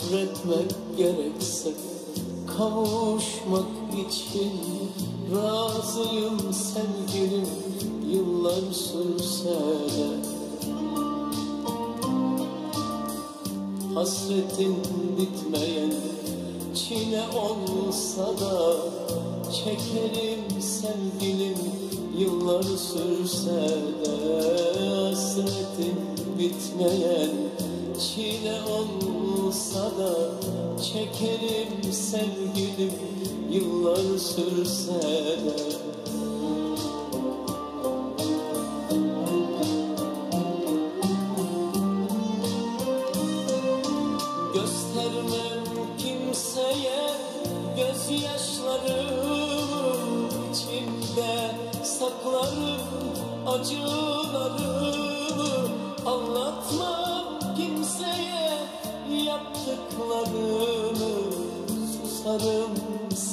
Sabretmek gerekse kavuşmak için Razıyım sevgilim yıllar sürse de. Hasretin bitmeyen çile olsa da Çekerim sevgilim yıllar sürse de. Hasretin bitmeyen çile olsa da Çekerim sevgilim yıllar sürse de. Göstermem kimseye gözyaşlarım içimde saklarım acılarımı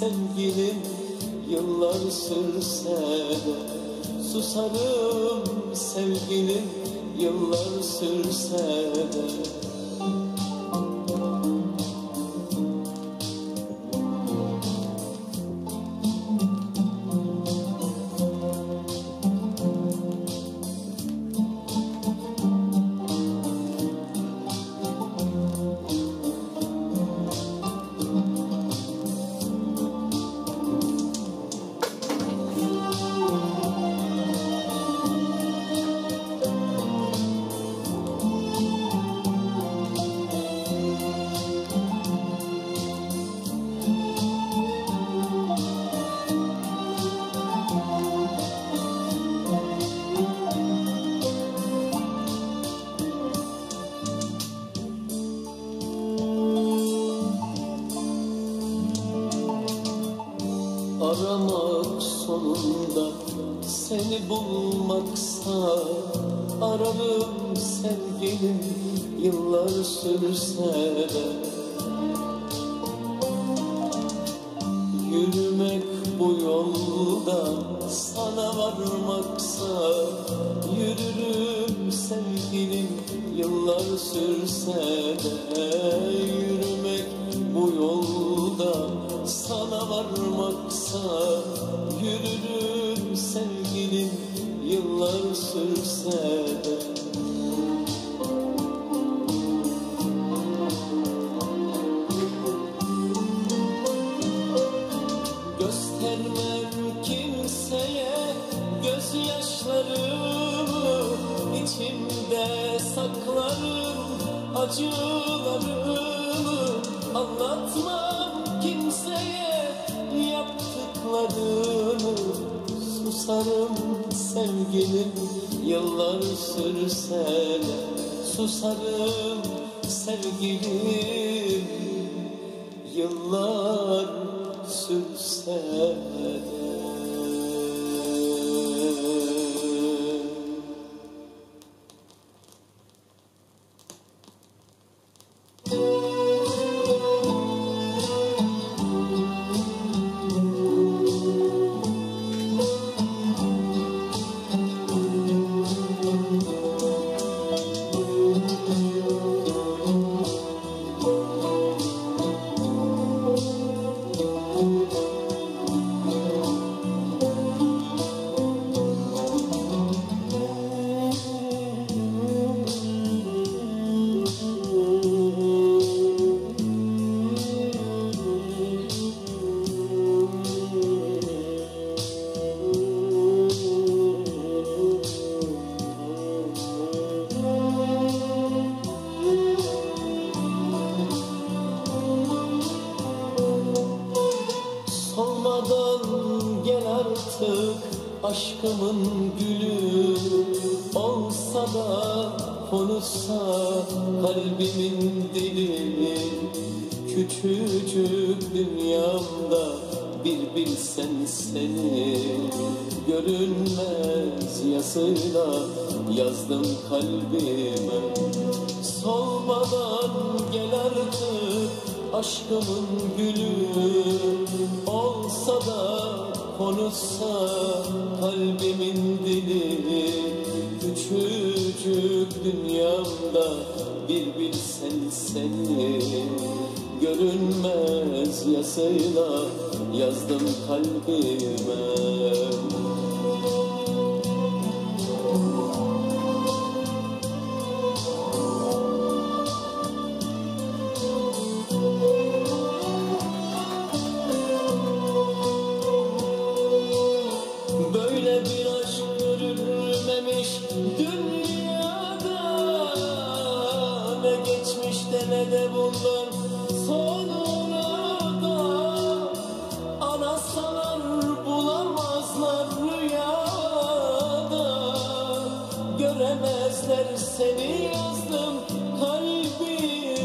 sevgilim yıllar sürse de Susarım sevgilim yıllar sürse de seni bulmaksa Ararım sevgilim yıllar sürse de. Yürümek bu yolda sana varmaksa Yürürüm sevgilim yıllar sürse de. Yürümek bu yolda sana varmaksa Yürürüm sevgilim yıllar sürse de Susarım sevgilim yıllar sürse Susarım sevgilim yıllar sürse de artık aşkımın gülü Olsa da konuşsa kalbimin dili Küçücük dünyamda bir bilsen seni. Görünmez yazıyla yazdım kalbime Solmadan gel artık aşkımın gülü Olsa da konuşsa kalbimin dili Küçücük dünyamda bir bilsen seni. Görünmez yazıyla yazdım kalbime Göremezler seni yazdım kalbime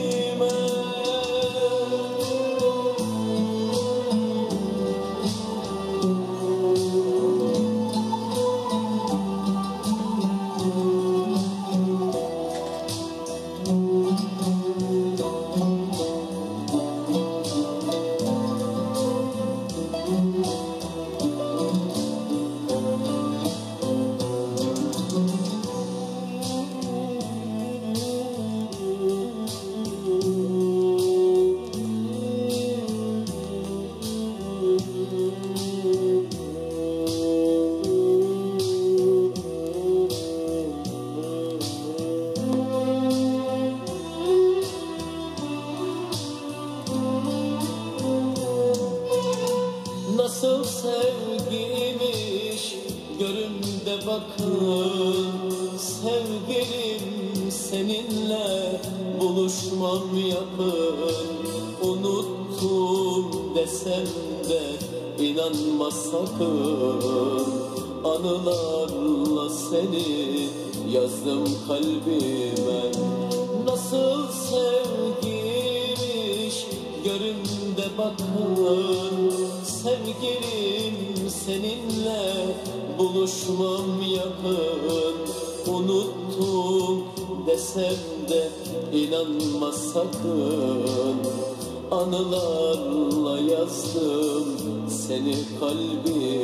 sakın Anılarla seni yazdım kalbime. Nasıl sevgiymiş görün de bakın Sevgilim seninle buluşmam yakın. Unuttum desem de inanma sakın. Anılarla yazdım seni kalbime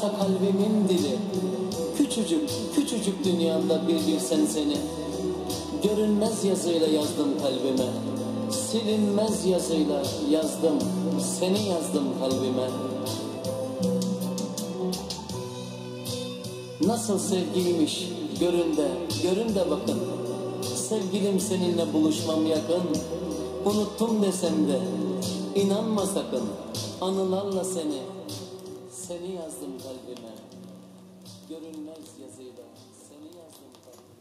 Konuşsa kalbimin dili. Küçücük, küçücük dünyamda bir bilsen seni. Görünmez yazıyla yazdım kalbime. Silinmez yazıyla yazdım Seni yazdım kalbime. Nasıl sevgiymiş görün de, görün de bakın. Sevgilim seninle buluşmam yakın. Unuttum desem de inanma sakın. Anılarla seni, seni yazdım kalbime. Görünmez yazıyla seni yazdım kalbime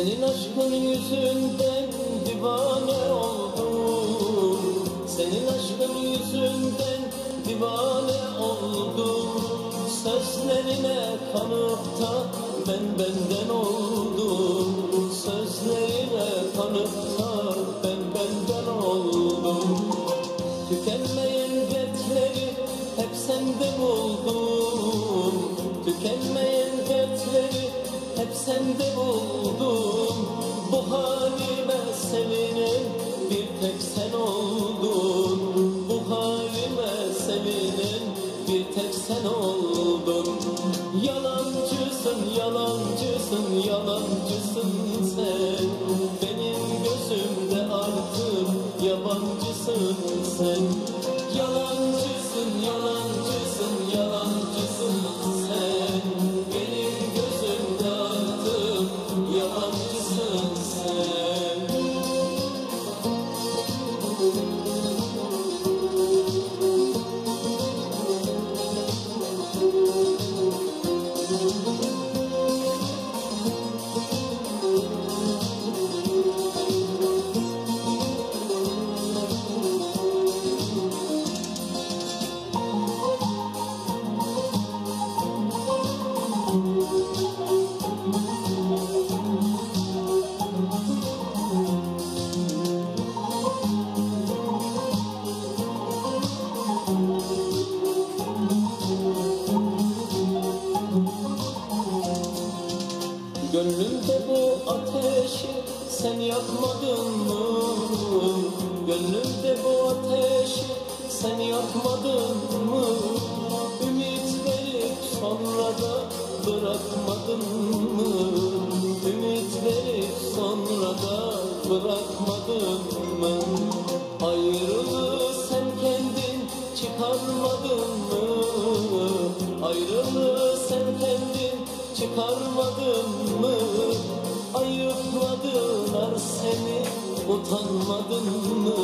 Senin aşkın yüzünden divane oldum. Senin aşkın yüzünden divane oldum. Sözlerine kanıp da ben benden oldum. Sözlerine kanıp da ben benden oldum. Tükenmeye sende buldum Bu halime sevinen bir tek sen oldun. Bu halime sevinen bir tek sen oldun. Yalancısın, yalancısın, yalancısın sen. Benim gözümde artık yabancısın sen bırakmadın mı? Ayrılığı sen kendin çıkarmadın mı? Ayrılığı sen kendin çıkarmadın mı? Ayıpladılar seni utanmadın mı?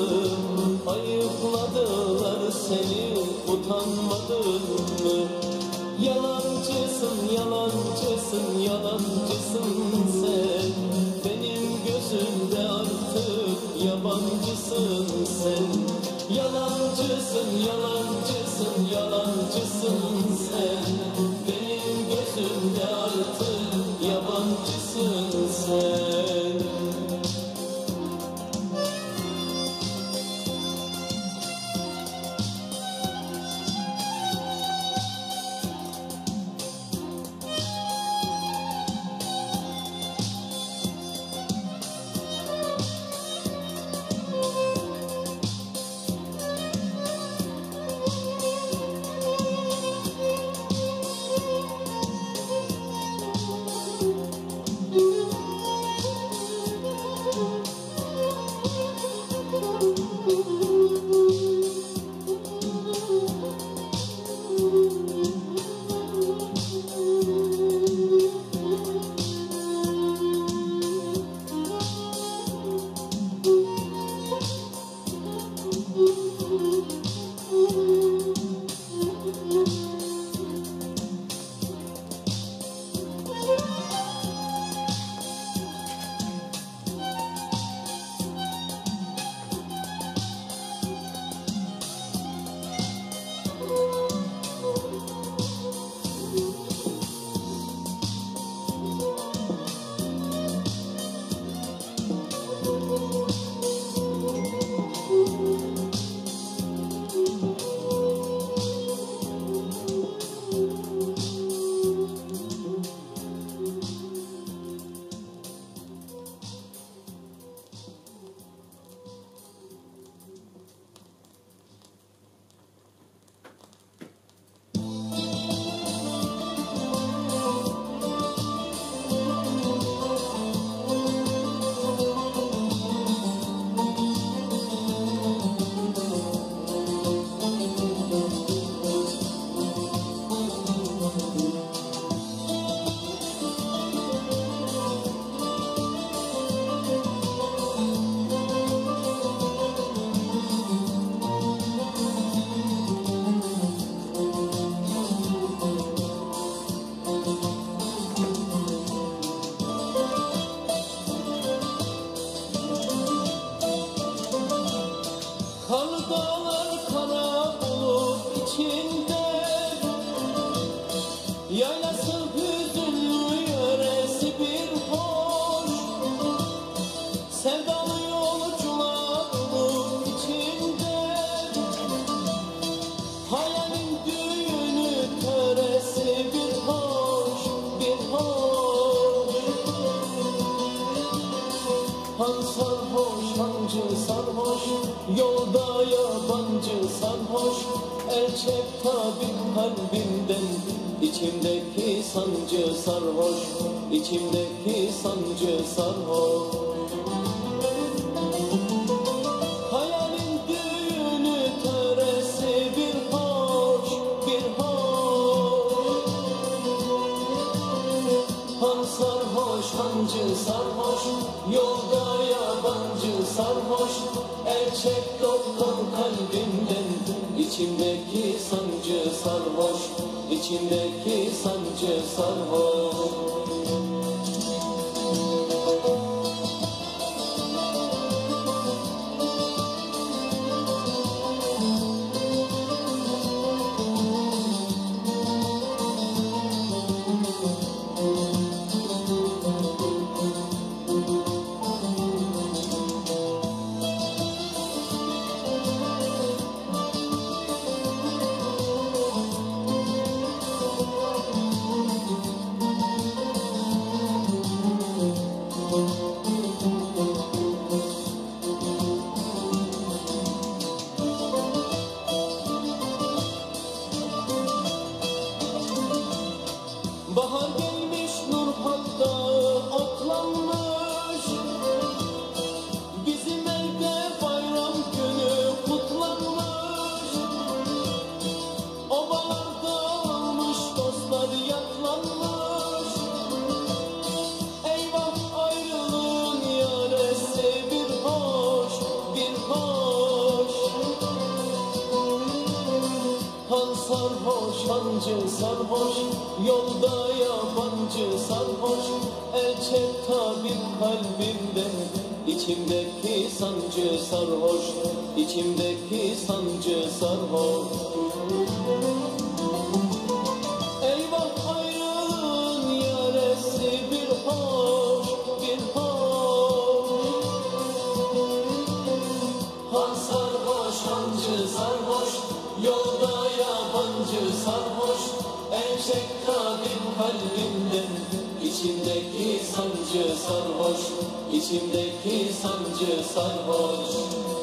Ayıpladılar seni utanmadın mı? Yalancısın, yalancısın, yalancısın sen sancı sarhoş, içimdeki sancı sarhoş. Hayalin düğünü töresi bir hoş, bir hoş. Han sarhoş, hancı sarhoş, yolda yabancı sarhoş. El çek doktor içimdeki sancı sarhoş, içimdeki sancı sarhoş. Hancı sarhoş, yolda yabancı sarhoş, el çek tabip kalbimden, içimdeki sancı sarhoş, içimdeki sancı sarhoş. Yabancı sarhoş, el çek tabip kalbimden, içimdeki sancı sarhoş, içimdeki sancı sarhoş.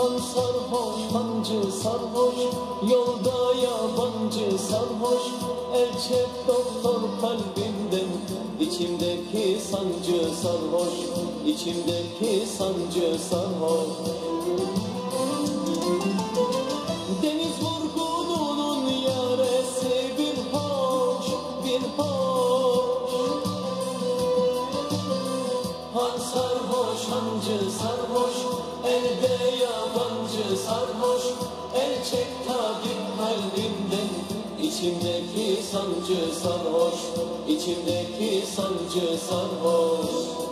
Han sarhoş, hancı sarhoş, yolda yabancı sarhoş, el çek doktor kalbimden, içimdeki sancı sarhoş, içimdeki sancı sarhoş. Deniz vurgununun yaresi bir hoş, bir hoş. Han sarhoş, hancı sarhoş, elde içimdeki sancı sarhoş, içimdeki sancı sarhoş.